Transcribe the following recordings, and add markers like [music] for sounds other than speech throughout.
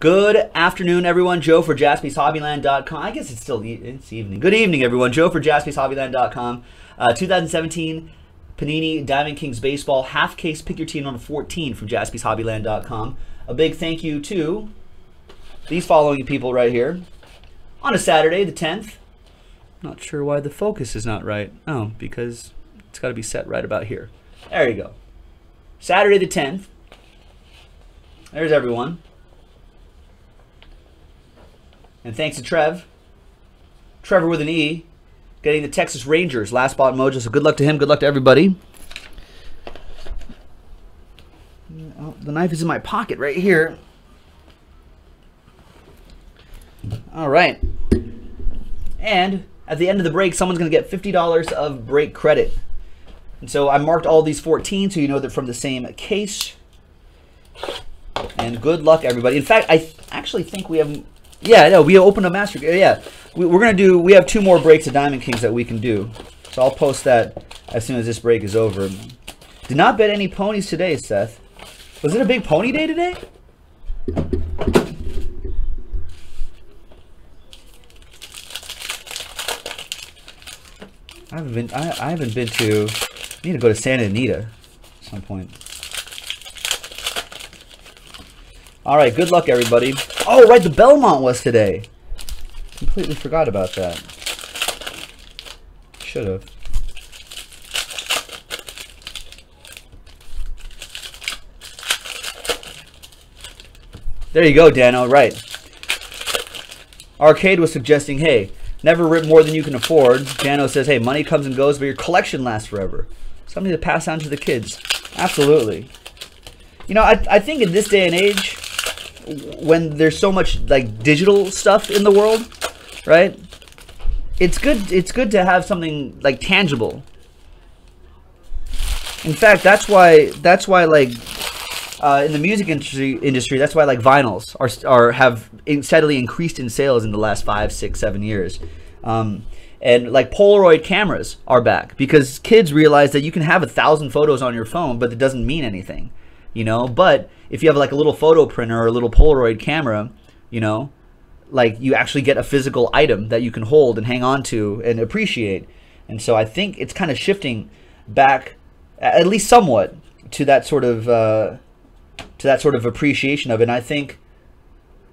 Good afternoon, everyone. Joe for JaspysHobbyland.com. I guess it's still e- it's evening. Good evening, everyone. Joe for JaspysHobbyland.com. Uh, 2017 Panini Diamond Kings Baseball half case. Pick your team number 14 from JaspysHobbyland.com. A big thank you to these following people right here on a Saturday, the 10th. Not sure why the focus is not right. Oh, because it's got to be set right about here. There you go. Saturday the 10th. There's everyone. And thanks to Trev, Trevor with an E, getting the Texas Rangers last spot mojo. So good luck to him. Good luck to everybody. Oh, the knife is in my pocket right here. All right. And at the end of the break, someone's going to get $50 of break credit. And so I marked all these 14 so you know they're from the same case. And good luck, everybody. In fact, I actually think we have... Yeah, no, we opened a master... Yeah, we, we're going to do... We have two more breaks of Diamond Kings that we can do. So I'll post that as soon as this break is over. Did not bet any ponies today, Seth. Was it a big pony day today? I haven't been. I, I haven't been to. I need to go to Santa Anita at some point. All right. Good luck, everybody. Oh, right. The Belmont was today. Completely forgot about that. Should have. There you go, Dano. Right. Arcade was suggesting, hey, never rip more than you can afford. Dano says, hey, money comes and goes, but your collection lasts forever. Something to pass on to the kids. Absolutely. You know, I, I think in this day and age, when there's so much like digital stuff in the world, right? It's good. It's good to have something like tangible. In fact, that's why that's why like uh, in the music industry, industry, that's why like vinyls are are have steadily increased in sales in the last five, six, seven years. Um, and like Polaroid cameras are back because kids realize that you can have a thousand photos on your phone, but it doesn't mean anything, you know. But if you have like a little photo printer or a little Polaroid camera, you know, like you actually get a physical item that you can hold and hang on to and appreciate. And so I think it's kind of shifting back, at least somewhat, to that sort of uh, to that sort of appreciation of it. And I think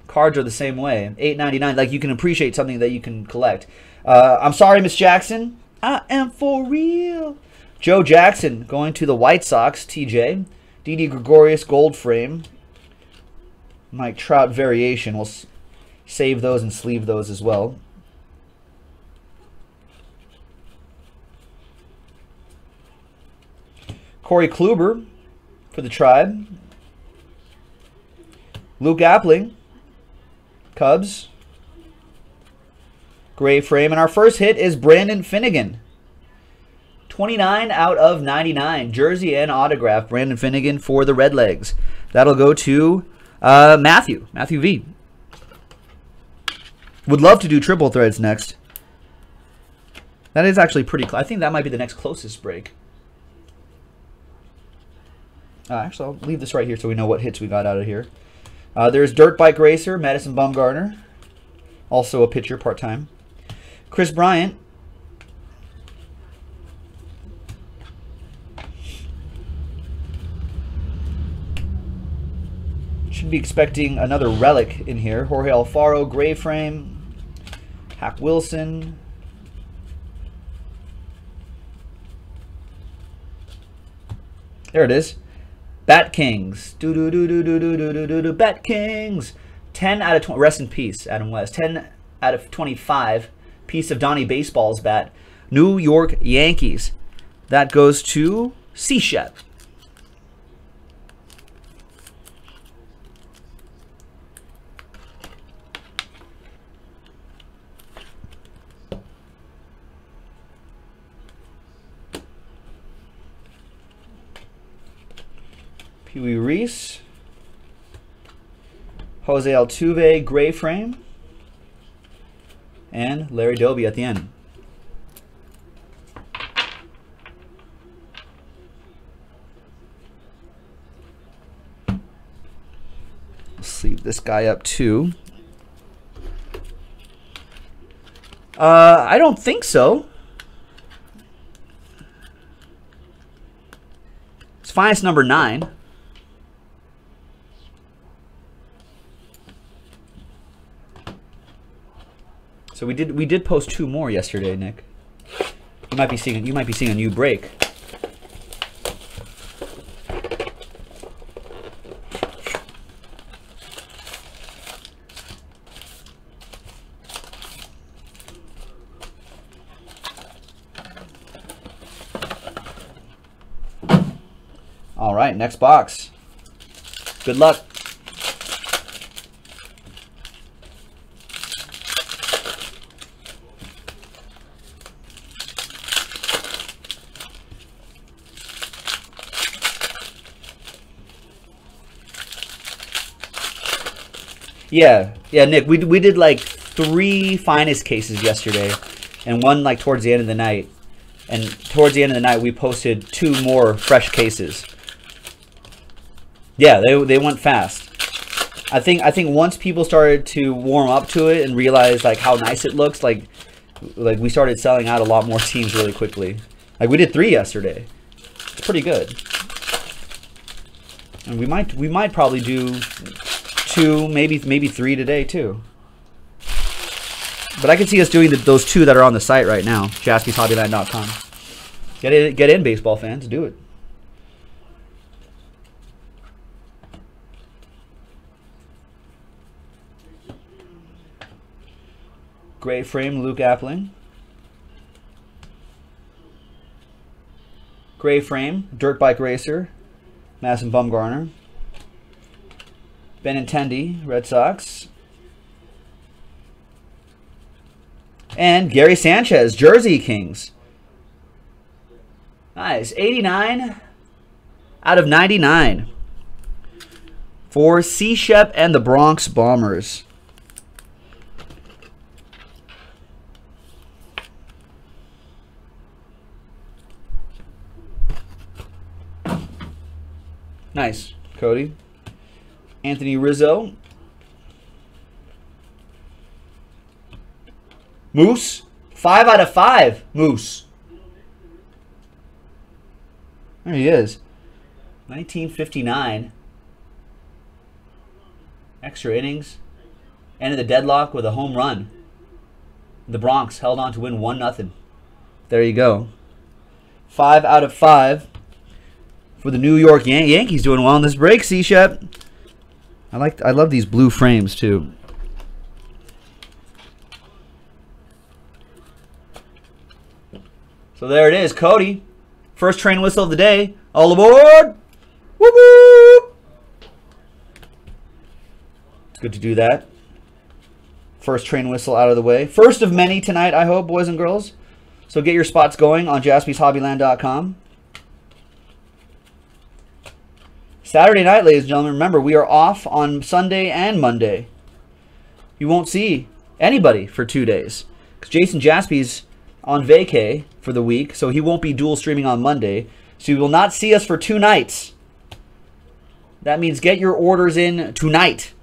cards are the same way. Eight ninety nine. Like you can appreciate something that you can collect. Uh, I'm sorry, Miss Jackson. I am for real. Joe Jackson going to the White Sox. TJ. Didi Gregorius gold frame. Mike Trout variation. We'll save those and sleeve those as well. Corey Kluber for the Tribe. Luke Appling, Cubs. Gray frame. And our first hit is Brandon Finnegan. 29 out of 99. Jersey and autograph. Brandon Finnegan for the Redlegs. That'll go to uh, Matthew. Matthew V. Would love to do triple threads next. That is actually pretty I think that might be the next closest break. Uh, actually, I'll leave this right here so we know what hits we got out of here. Uh, there's Dirt Bike Racer, Madison Bumgarner. Also a pitcher part-time. Kris Bryant. Should be expecting another relic in here. Jorge Alfaro, gray frame. Hack Wilson. There it is. Bat Kings. Do do do do do do do do do do. Bat Kings. 10 out of 20. Rest in peace, Adam West. 10 out of 25. Piece of Donnie Baseball's bat. New York Yankees. That goes to C Shep. Pee Reese. Jose Altuve gray frame. And Larry Doby at the end. sleeve this guy up too. Uh, I don't think so. It's finest number nine. So we did we did post two more yesterday, Nick. You might be seeing you might be seeing a new break. All right, next box. Good luck. Yeah, yeah, Nick. We we did like three finest cases yesterday, and one like towards the end of the night. And towards the end of the night, we posted two more fresh cases. Yeah, they they went fast. I think I think once people started to warm up to it and realize like how nice it looks, like like we started selling out a lot more teams really quickly. Like we did three yesterday. It's pretty good. And we might we might probably do two, maybe maybe three today too. But I can see us doing the, those two that are on the site right now, jaspyshobbyland.com. Get in, get in, baseball fans, do it. Gray frame, Luke Appling. Gray frame, Dirt Bike Racer, Madison Bumgarner. Benintendi, Red Sox. And Gary Sanchez, Jersey Kings. Nice. 89 out of 99 for C. Shep and the Bronx Bombers. Nice, Cody. Anthony Rizzo. Moose. Five out of five. Moose. There he is. 1959. Extra innings. Ended the deadlock with a home run. The Bronx held on to win 1 0. There you go. Five out of five for the New York Yan Yankees doing well in this break, C-Shep. I like I love these blue frames too. So there it is, Cody. First train whistle of the day. All aboard! Whoop! It's good to do that. First train whistle out of the way. First of many tonight, I hope, boys and girls. So get your spots going on jaspyshobbyland.com. Saturday night, ladies and gentlemen, remember, we are off on Sunday and Monday. You won't see anybody for two days. Because Jason Jaspy's on vacay for the week, so he won't be dual streaming on Monday. So you will not see us for two nights. That means get your orders in tonight.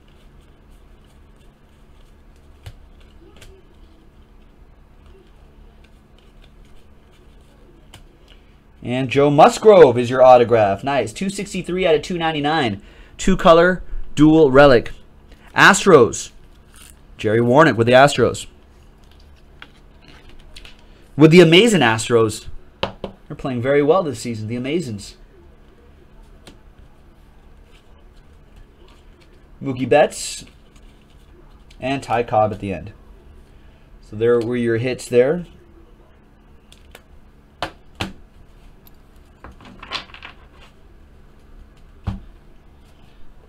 And Joe Musgrove is your autograph. Nice. 263 out of 299. Two color dual relic. Astros. Jerry Warnick with the Astros. With the amazing Astros. They're playing very well this season. The Amazons. Mookie Betts. And Ty Cobb at the end. So there were your hits there.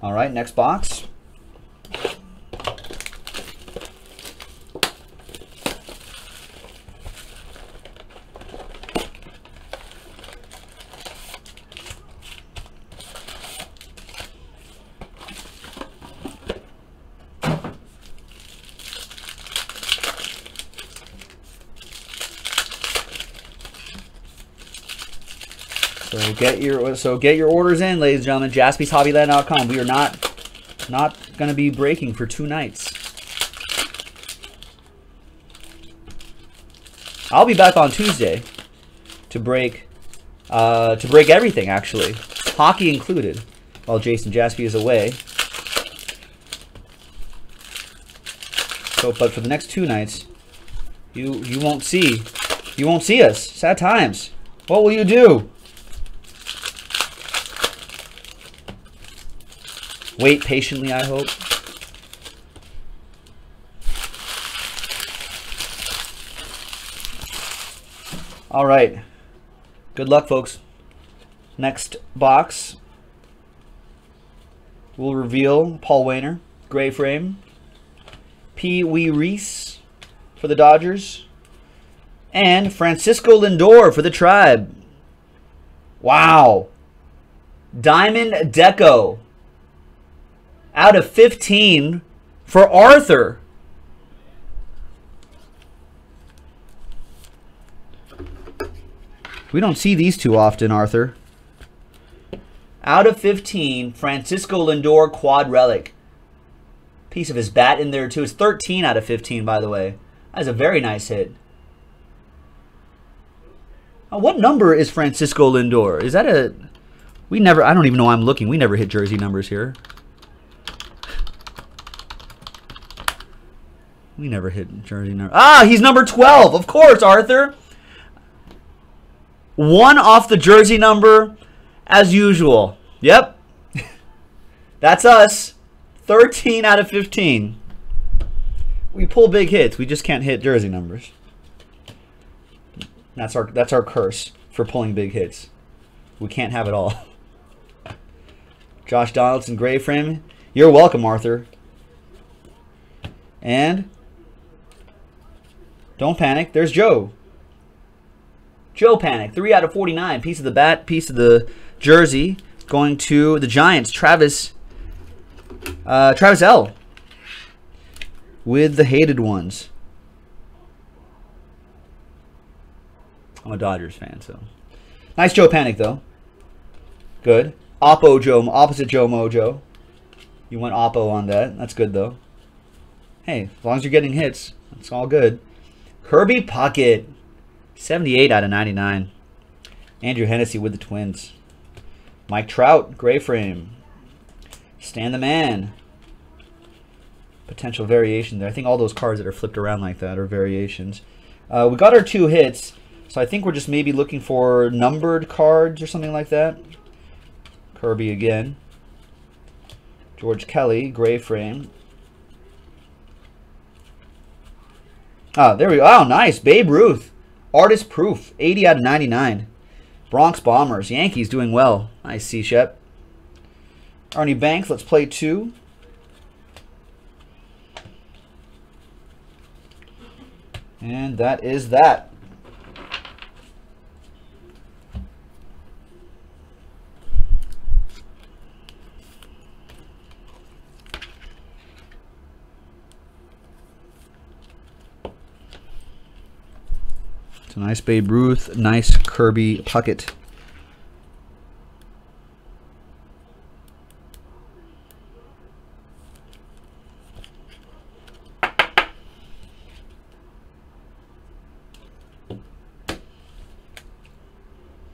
All right, next box. Get your so get your orders in, ladies and gentlemen. JaspysHobbyland.com. We are not not to be breaking for two nights. I'll be back on Tuesday to break uh, to break everything actually, hockey included, while Jason Jaspy is away. So, but for the next two nights, you you won't see you won't see us. Sad times. What will you do? Wait patiently, I hope. All right. Good luck, folks. Next box. We'll reveal Paul Waner, gray frame. Pee Wee Reese for the Dodgers. And Francisco Lindor for the Tribe. Wow. Diamond Deco. Out of 15 for Arthur. We don't see these too often, Arthur. Out of 15, Francisco Lindor quad relic. Piece of his bat in there too. It's 13 out of 15, by the way. That's a very nice hit. Uh, what number is Francisco Lindor? Is that a... We never... I don't even know I'm looking. We never hit jersey numbers here. We never hit jersey number. Ah, he's number 12. Of course, Arthur. One off the jersey number, as usual. Yep. [laughs] That's us. 13 out of 15. We pull big hits. We just can't hit jersey numbers. That's our that's our curse for pulling big hits. We can't have it all. [laughs] Josh Donaldson gray frame. You're welcome, Arthur. And don't panic. There's Joe. Joe Panik, 3 out of 49. Piece of the bat, piece of the jersey. Going to the Giants, Travis uh, Travis L. With the hated ones. I'm a Dodgers fan, so. Nice Joe Panik, though. Good. Oppo Joe, opposite Joe Mojo. You went Oppo on that. That's good, though. Hey, as long as you're getting hits, it's all good. Kirby Puckett, 78 out of 99. Andrew Hennessy with the Twins. Mike Trout, gray frame. Stan the Man. Potential variation there. I think all those cards that are flipped around like that are variations. Uh, we got our two hits, so I think we're just maybe looking for numbered cards or something like that. Kirby again. George Kelly, gray frame. Ah, there we go. Oh, nice. Babe Ruth. Artist proof, 80 out of 99. Bronx Bombers, Yankees doing well. Nice, C-Shep. Ernie Banks, let's play two. And that is that. Nice Babe Ruth, nice Kirby Puckett.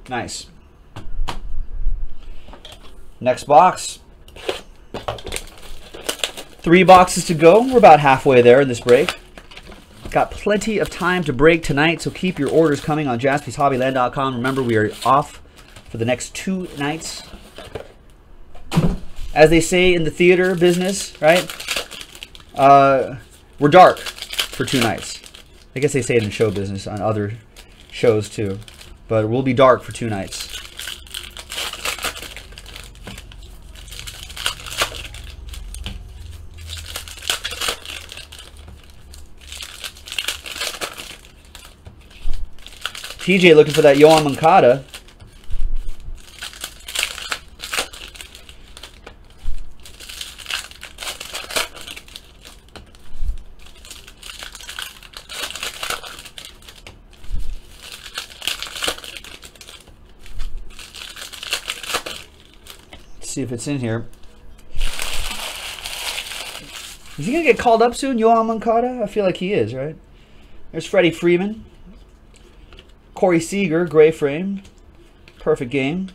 Nice. Next box. Three boxes to go. We're about halfway there in this break. Got plenty of time to break tonight, so keep your orders coming on jaspyshobbyland.com. Remember, we are off for the next two nights. As they say in the theater business, right? Uh, we're dark for two nights. I guess they say it in show business on other shows too. But we'll be dark for two nights. TJ looking for that Yoan Moncada. see if it's in here. Is he gonna get called up soon, Yoan Moncada? I feel like he is, right? There's Freddie Freeman. Corey Seager, gray frame. Perfect game.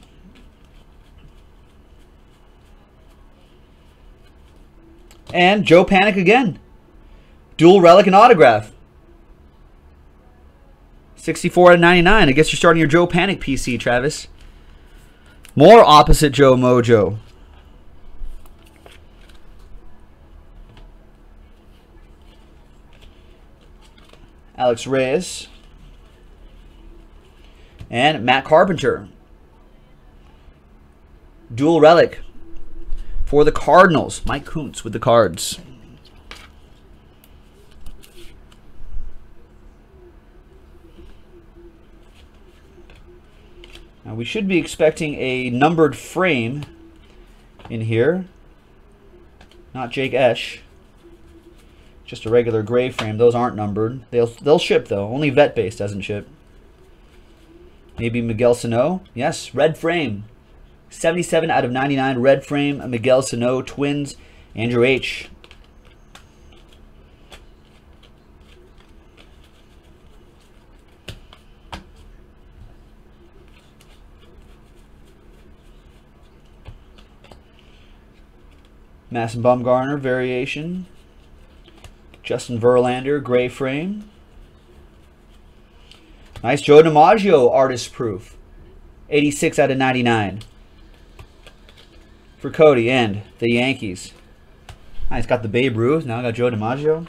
And Joe Panik again. Dual relic and autograph. 64 out of 99. I guess you're starting your Joe Panik PC, Travis. More opposite Joe Mojo. Alex Reyes. And Matt Carpenter. Dual relic for the Cardinals. Mike Kuntz with the cards. Now we should be expecting a numbered frame in here. Not Jake Esch. Just a regular gray frame. Those aren't numbered. They'll they'll ship though. Only vet base doesn't ship. Maybe Miguel Sano. Yes, red frame. 77 out of 99 red frame. Miguel Sano Twins. Andrew H. Madison Bumgarner variation. Justin Verlander, gray frame. Nice Joe DiMaggio artist proof. 86 out of 99. For Cody and the Yankees. Nice, got the Babe Ruth. Now I got Joe DiMaggio.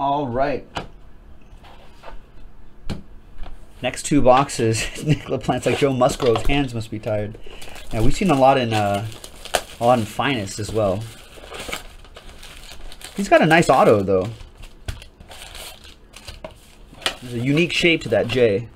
All right. Next two boxes. [laughs] Nicola Plants like Joe Musgrove's hands must be tired. Yeah, we've seen a lot in uh, a lot in finest as well. He's got a nice auto though. There's a unique shape to that J.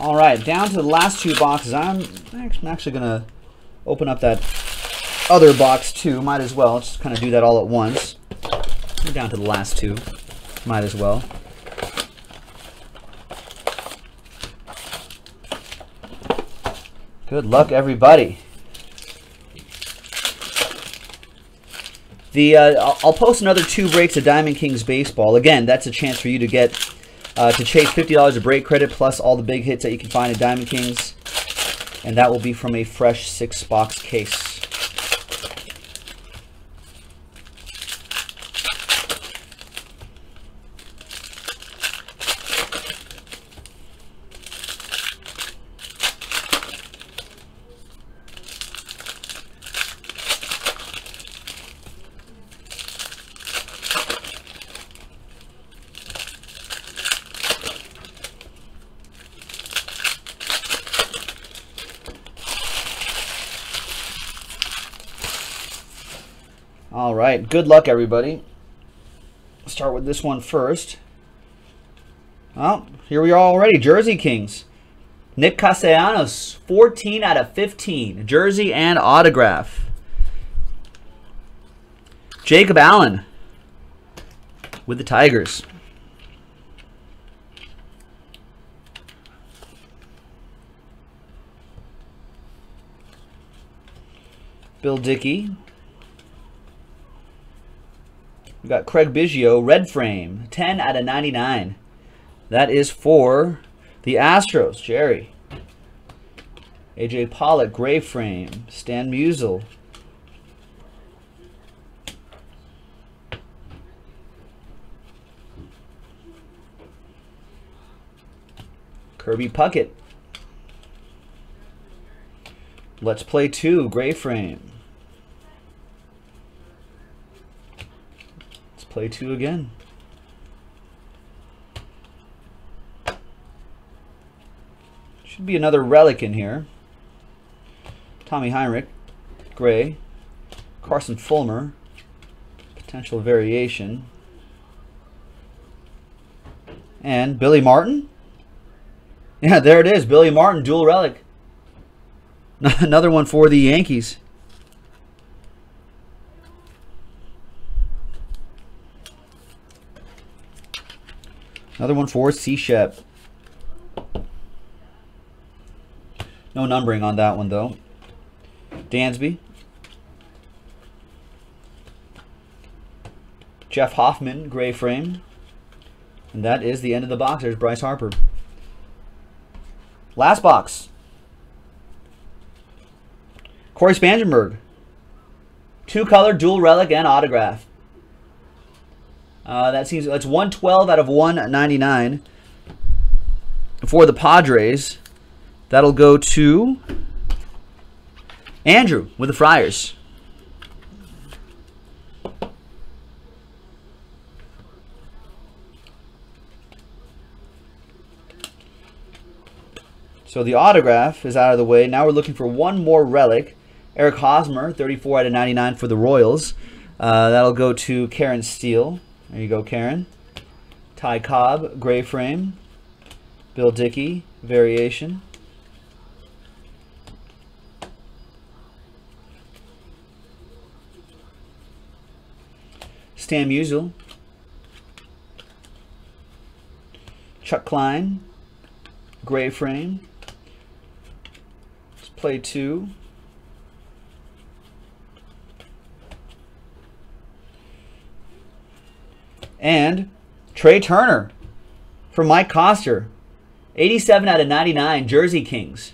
All right, down to the last two boxes. I'm actually going to open up that other box too. Might as well. Just kind of do that all at once. We're down to the last two. Might as well. Good luck, everybody. The uh, I'll post another two breaks of Diamond Kings baseball. Again, that's a chance for you to get uh, to chase $50 of break credit plus all the big hits that you can find at Diamond Kings. And that will be from a fresh six box case. All right. Good luck, everybody. Start with this one first. Well, here we are already. Jersey Kings. Nick Castellanos, 14 out of 15. Jersey and autograph. Jacob Allen with the Tigers. Bill Dickey We got Craig Biggio, red frame, 10 out of 99. That is for the Astros, Jerry. AJ Pollock, gray frame, Stan Musial. Kirby Puckett. Let's play two, gray frame. Play two again. Should be another relic in here. Tommy Henrich, gray. Carson Fulmer, potential variation. And Billy Martin. Yeah, there it is. Billy Martin, dual relic. [laughs] Another one for the Yankees. Another one for C. Shep. No numbering on that one, though. Dansby. Jeff Hoffman, gray frame. And that is the end of the box. There's Bryce Harper. Last box. Cory Spangenberg. Two color, dual relic, and autograph. Uh, that seems that's 112 out of 199 for the Padres. That'll go to Andrew with the Friars. So the autograph is out of the way. Now we're looking for one more relic. Eric Hosmer, 34 out of 99 for the Royals. Uh, that'll go to Karen Steele. There you go, Karen. Ty Cobb, gray frame. Bill Dickey, variation. Stan Musial. Chuck Klein, gray frame. Let's play two. And Trea Turner for Mike Coster. 87 out of 99, Jersey Kings.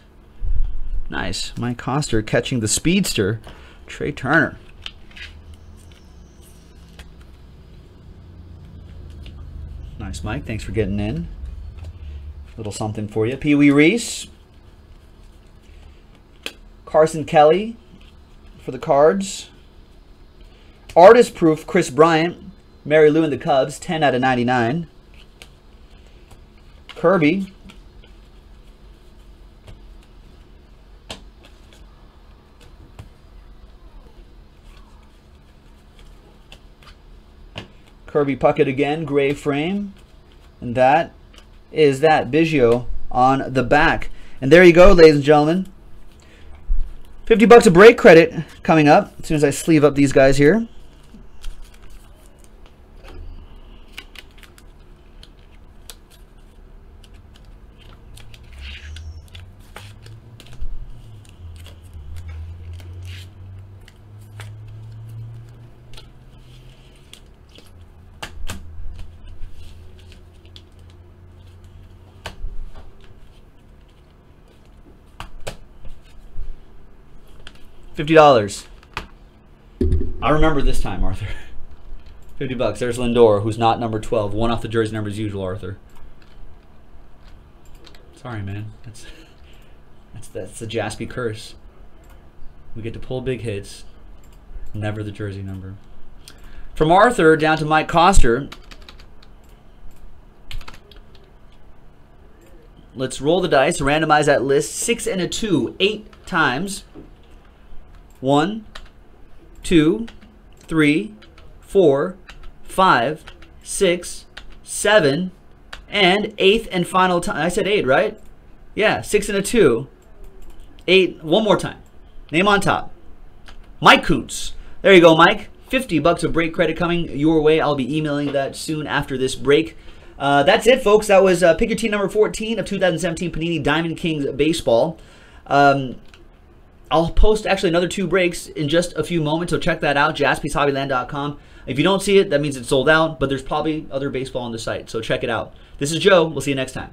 Nice. Mike Coster catching the speedster, Trea Turner. Nice, Mike. Thanks for getting in. Little something for you. Pee Wee Reese. Carson Kelly for the cards. Artist proof, Kris Bryant. Mary Lou and the Cubs, 10 out of 99. Kirby. Kirby Puckett again, gray frame. And that is that Biggio on the back. And there you go, ladies and gentlemen. 50 bucks a break credit coming up as soon as I sleeve up these guys here. Fifty dollars. I remember this time, Arthur. [laughs] Fifty bucks. There's Lindor, who's not number twelve. One off the jersey number as usual, Arthur. Sorry, man. That's [laughs] that's that's the Jaspy curse. We get to pull big hits, never the jersey number. From Arthur down to Mike Coster. Let's roll the dice, randomize that list. Six and a two, eight times. One, two, three, four, five, six, seven, and eighth and final time. I said eight, right? Yeah, six and a two. Eight, one more time. Name on top. Mike Kuntz. There you go, Mike. 50 bucks of break credit coming your way. I'll be emailing that soon after this break. Uh, that's it, folks. That was uh, pick your team number 14 of 2017 Panini Diamond Kings Baseball. Um, I'll post actually another two breaks in just a few moments, so check that out, jaspyshobbyland.com. If you don't see it, that means it's sold out, but there's probably other baseball on the site, so check it out. This is Joe. We'll see you next time.